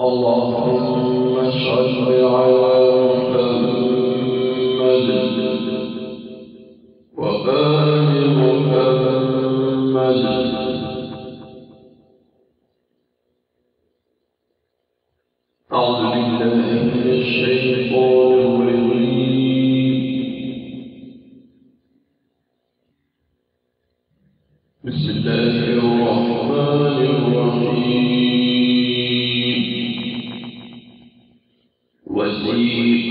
اللهم صل على أعوذ بالله من الشيطان الرجيم. بسم الله الرحمن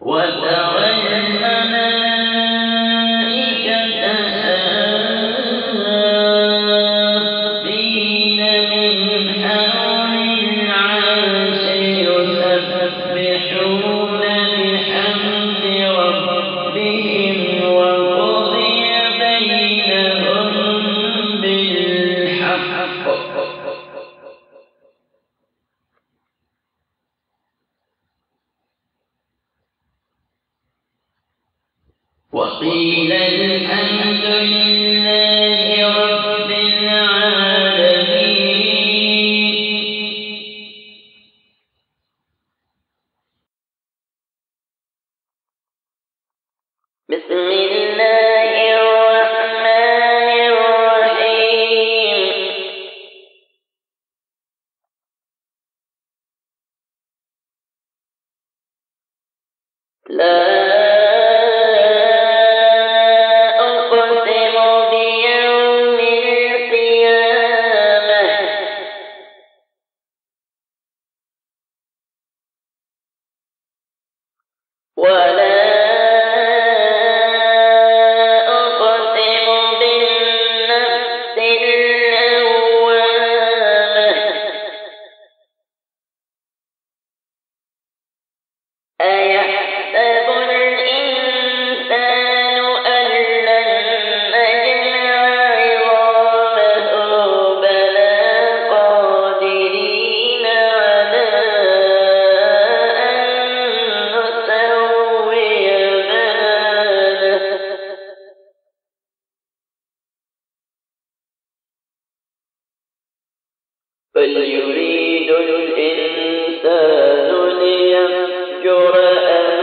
وَالْأَرْضِ ولا بل يريد الإنسان ليفجر أمامه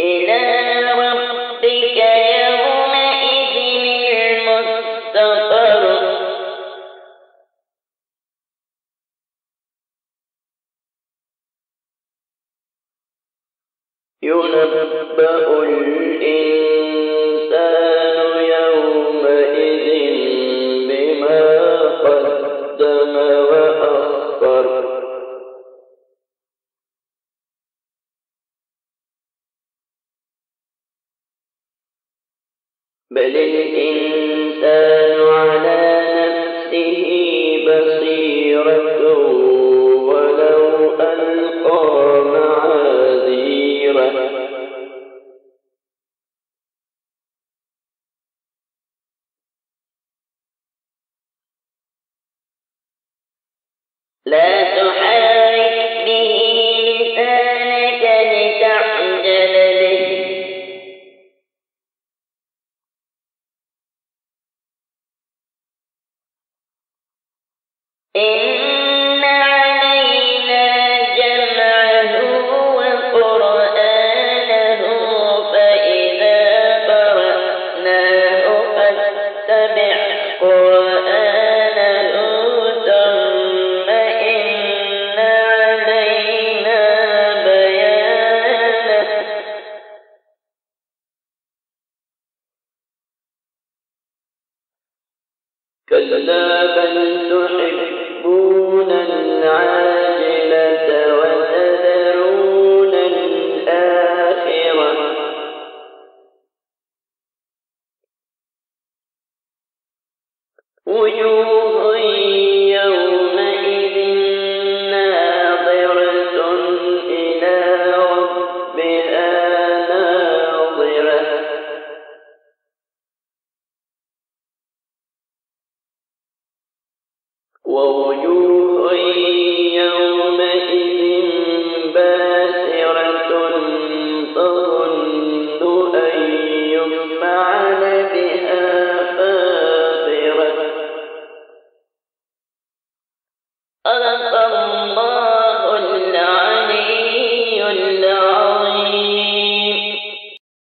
إلى بصيرة ولو ألقى معاذيره. كلا بل تحبون العاجلة.